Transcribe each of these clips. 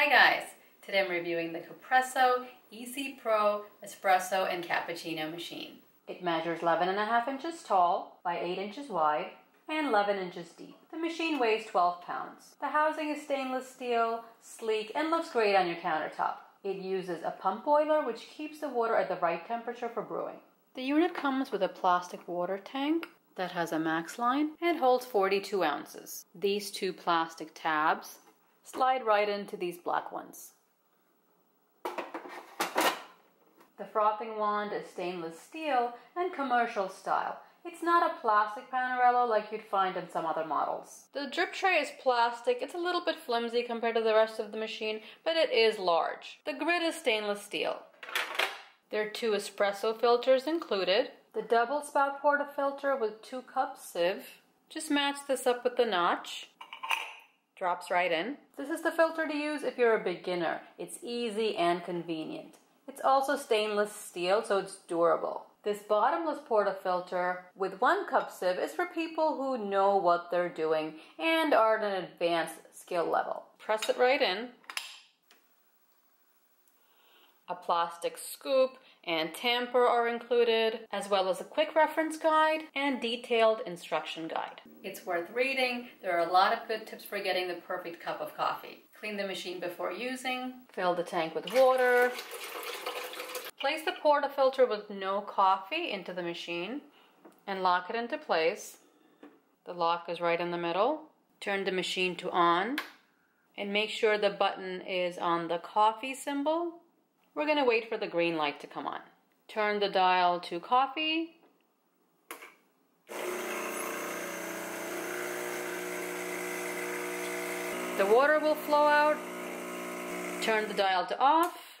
Hi guys! Today I'm reviewing the Capresso EC Pro Espresso and Cappuccino machine. It measures 11 and a half inches tall by 8 inches wide and 11 inches deep. The machine weighs 12 pounds. The housing is stainless steel, sleek, and looks great on your countertop. It uses a pump boiler which keeps the water at the right temperature for brewing. The unit comes with a plastic water tank that has a max line and holds 42 ounces. These two plastic tabs slide right into these black ones. The frothing wand is stainless steel and commercial style. It's not a plastic Panarello like you'd find in some other models. The drip tray is plastic. It's a little bit flimsy compared to the rest of the machine, but it is large. The grid is stainless steel. There are two espresso filters included. The double spout portafilter with two cup sieve. Just match this up with the notch. Drops right in. This is the filter to use if you're a beginner. It's easy and convenient. It's also stainless steel, so it's durable. This bottomless portafilter with one cup sieve is for people who know what they're doing and are at an advanced skill level. Press it right in. A plastic scoop and tamper are included, as well as a quick reference guide and detailed instruction guide. It's worth reading. There are a lot of good tips for getting the perfect cup of coffee. Clean the machine before using, fill the tank with water, place the portafilter with no coffee into the machine, and lock it into place. The lock is right in the middle. Turn the machine to on, and make sure the button is on the coffee symbol we're going to wait for the green light to come on. Turn the dial to coffee. The water will flow out. Turn the dial to off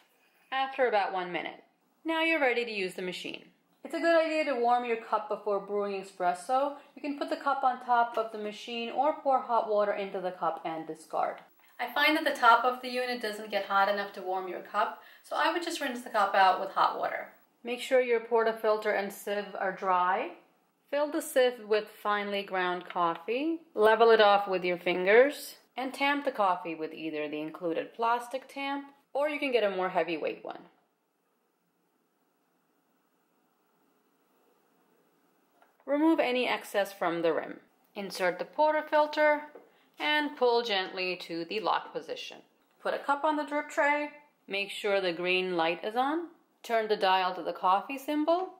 after about one minute. Now you're ready to use the machine. It's a good idea to warm your cup before brewing espresso. You can put the cup on top of the machine or pour hot water into the cup and discard. I find that the top of the unit doesn't get hot enough to warm your cup, so I would just rinse the cup out with hot water. Make sure your portafilter and sieve are dry. Fill the sieve with finely ground coffee. Level it off with your fingers. And tamp the coffee with either the included plastic tamp or you can get a more heavyweight one. Remove any excess from the rim. Insert the portafilter and pull gently to the lock position. Put a cup on the drip tray, make sure the green light is on, turn the dial to the coffee symbol,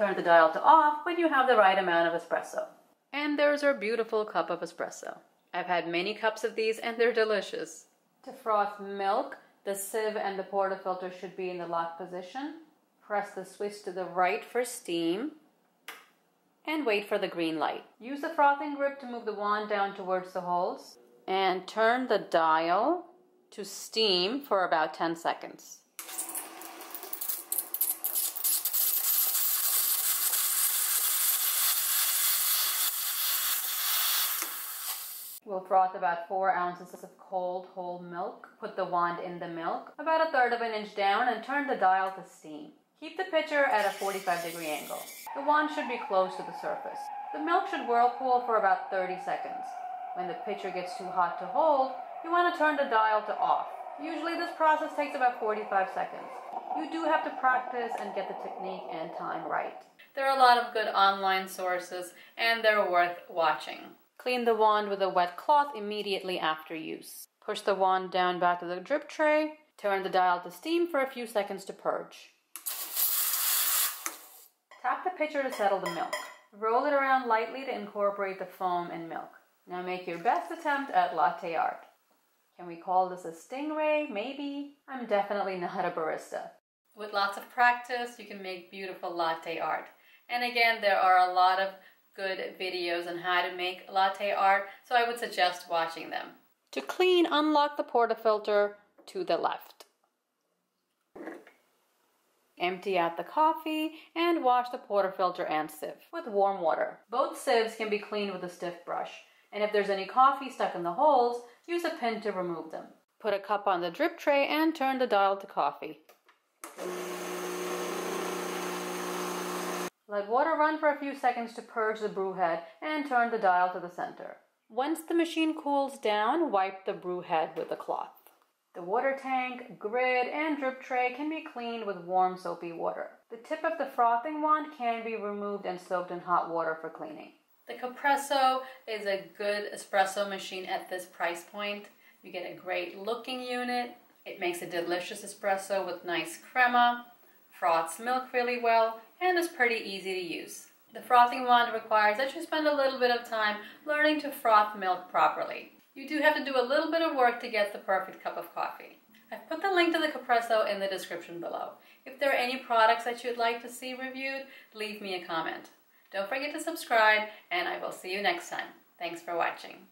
Turn the dial to off when you have the right amount of espresso. And there's our beautiful cup of espresso. I've had many cups of these and they're delicious. To froth milk, the sieve and the portafilter should be in the lock position. Press the switch to the right for steam and wait for the green light. Use the frothing grip to move the wand down towards the holes and turn the dial to steam for about 10 seconds. We'll froth about 4 ounces of cold whole milk. Put the wand in the milk, about a third of an inch down, and turn the dial to steam. Keep the pitcher at a 45 degree angle. The wand should be close to the surface. The milk should whirlpool for about 30 seconds. When the pitcher gets too hot to hold, you want to turn the dial to off. Usually this process takes about 45 seconds. You do have to practice and get the technique and time right. There are a lot of good online sources and they're worth watching. Clean the wand with a wet cloth immediately after use. Push the wand down back to the drip tray. Turn the dial to steam for a few seconds to purge. Tap the pitcher to settle the milk. Roll it around lightly to incorporate the foam and milk. Now make your best attempt at latte art. Can we call this a stingray? Maybe. I'm definitely not a barista. With lots of practice, you can make beautiful latte art. And again, there are a lot of good videos on how to make latte art, so I would suggest watching them. To clean, unlock the portafilter to the left. Empty out the coffee and wash the portafilter and sieve with warm water. Both sieves can be cleaned with a stiff brush. And if there's any coffee stuck in the holes, use a pin to remove them. Put a cup on the drip tray and turn the dial to coffee. Let water run for a few seconds to purge the brew head and turn the dial to the center. Once the machine cools down, wipe the brew head with a cloth. The water tank, grid, and drip tray can be cleaned with warm soapy water. The tip of the frothing wand can be removed and soaked in hot water for cleaning. The Capresso is a good espresso machine at this price point. You get a great looking unit. It makes a delicious espresso with nice crema, froths milk really well, and is pretty easy to use. The frothing wand requires that you spend a little bit of time learning to froth milk properly. You do have to do a little bit of work to get the perfect cup of coffee. I've put the link to the Capresso in the description below. If there are any products that you'd like to see reviewed, leave me a comment. Don't forget to subscribe, and I will see you next time. Thanks for watching.